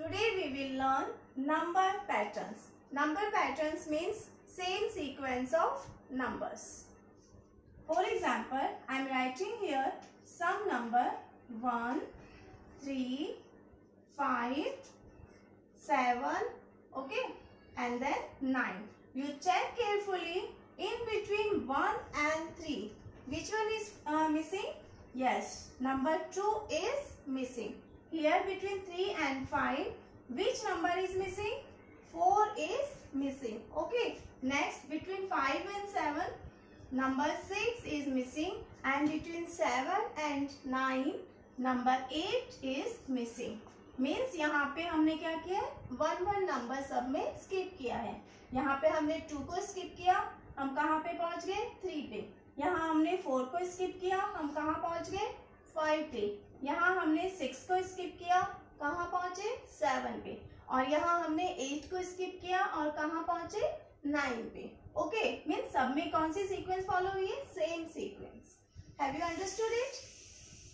Today we will learn number patterns. Number patterns means same sequence of numbers. For example, I am writing here some number 1, 3, 5, 7, okay, and then 9. You check carefully in between 1 and 3. Which one is uh, missing? Yes, number 2 is missing. Here between 3 and 5, which number is missing? 4 is missing. Okay. Next, between 5 and 7, number 6 is missing. And between 7 and 9, number 8 is missing. Means यहाँ पे हमने क्या किया है one one number सब में skip किया है यहाँ पे हमने टू को स्किप किया हम कहाँ पे पहुँच गए थ्री पे यहाँ हमने फोर को स्किप किया हम कहाँ पहुँच गए फाइवली यहाँ हमने सिक्स को स्किप किया, कहाँ पहुँचे? सेवन पे। और यहाँ हमने एट को स्किप किया और कहाँ पहुँचे? नाइन पे। ओके मीन सब में कौन सी सीक्वेंस फॉलो हुई है? Same sequence have you understood it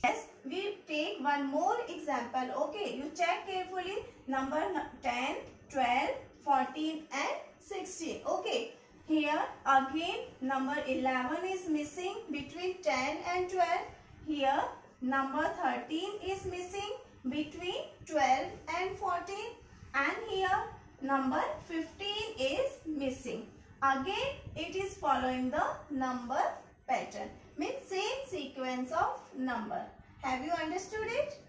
yes we take one more example okay you check carefully number ten twelve fourteen and sixteen okay here again number eleven is missing between ten and twelve here number 13 is missing between 12 and 14 and here number 15 is missing. Again it is following the number pattern. Means same sequence of number. Have you understood it?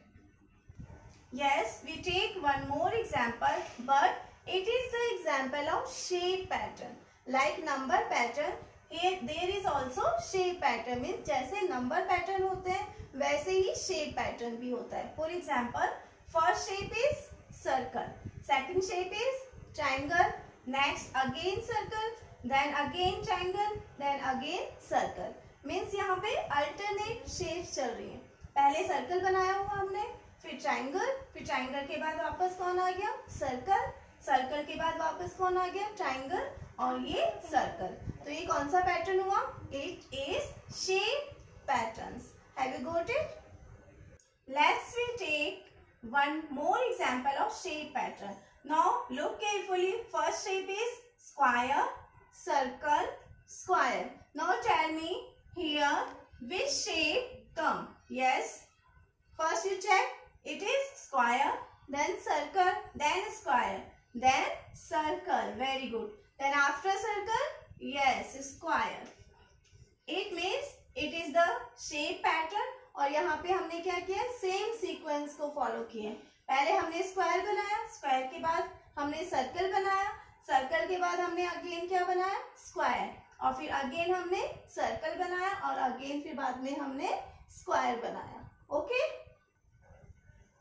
Yes we take one more example but it is the example of shape pattern. Like number pattern there is also shape pattern mean जैसे number pattern होते हैं, वैसे ही shape pattern भी होता है। For example first shape is circle second shape is triangle next again circle then again triangle then again circle means यहाँ पे अल्टरनेट शेप चल रही है। पहले सर्कल बनाया हुआ हमने, फिर ट्राइंगल फिर ट्राइंगल के बाद वापस कौन आ गया? सर्कल सर्कल के बाद वापस कौन आ गया? ट्राइंगल और ये सर्कल तो ये कौन सा पैटर्न हुआ? It is shape patterns have you got it let's we take one more example of shape pattern now look carefully first shape is square circle square now tell me here, which shape come yes. First you check. It is square, then circle, then square, then circle. Very good. Then after circle, yes, square. It means it is the shape pattern और यहाँ पे हमने क्या किया? Same sequence को follow किए पहले हमने स्क्वायर बनाया स्क्वायर के बाद हमने सर्कल बनाया। सर्कल के बाद हमने अगेन क्या बनाया? स्क्वायर और फिर अगेन हमने सर्कल बनाया और अगेन फिर बाद में हमने स्क्वायर बनाया। Okay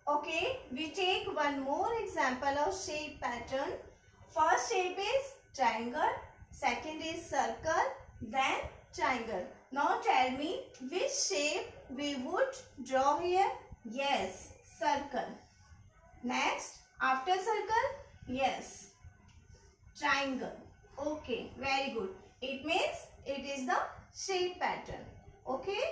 okay we take one more example of shape pattern first shape is triangle, second is circle, then triangle. Now tell me which shape we would draw here? Yes, circle. Next, after circle? Yes, triangle. Okay, very good. It means it is the shape pattern. Okay?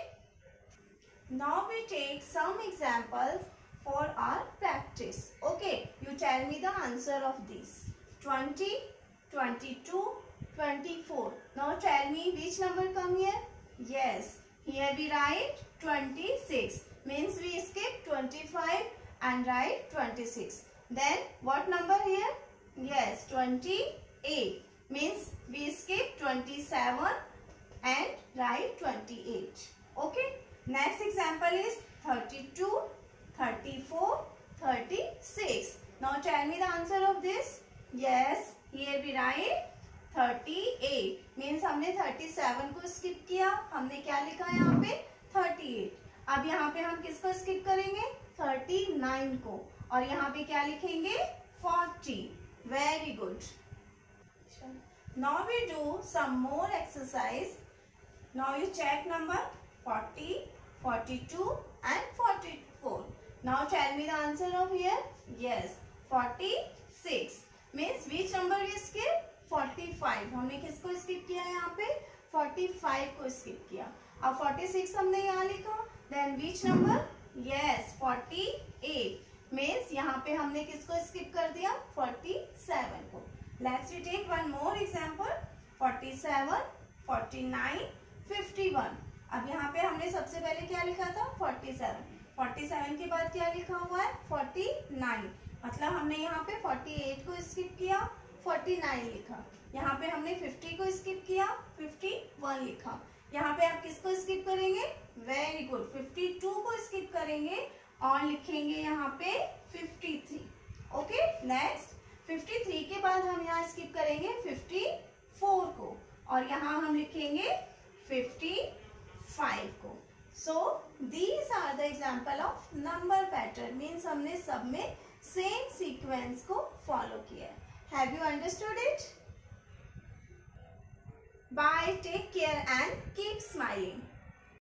Now we take some examples for our practice. Okay, you tell me the answer of this. 20, 22 24 now tell me which number come here? Yes. Here we write 26 means we skip 25 and write 26 then what number here? Yes 28 means we skip 27 and write 28 okay? Next example is 32 34 36 now tell me the answer of this. Yes here we write 38 means हमने 37 को skip किया हमने क्या लिखा है यहाँ पे 38 अब यहाँ पे हम किसको skip करेंगे 39 को और यहाँ पे क्या लिखेंगे 40 very good now we do some more exercise now you check number 40 42 and 44 now tell me the answer of here yes 46 which number we skip? 45 हमने किसको skip किया यहाँ पे? 45 को skip किया। अब 46 हमने यहाँ लिखा। Then which number? Yes 48 means यहाँ पे हमने किसको स्किप कर दिया? 47 को। Let's we take one more example 47 49 51 अब यहाँ पे हमने सबसे पहले क्या लिखा था? 47 47 के बाद क्या लिखा हुआ है? 49 मतलब हमने यहाँ पे 48 को स्किप किया 49 लिखा। यहाँ पे हमने 50 को स्किप किया 51 लिखा। यहाँ पे आप किसको स्किप करेंगे? वेरी गुड 52 को स्किप करेंगे और लिखेंगे यहाँ पे 53 ओके नेक्स्ट 53 के बाद हम यहाँ स्किप करेंगे 54 को और यहाँ हम लिखेंगे 55 को। So these are the example of number pattern means हमने सब में सेम सीक्वेंस को फॉलो किया have you understood it bye take care and keep smiling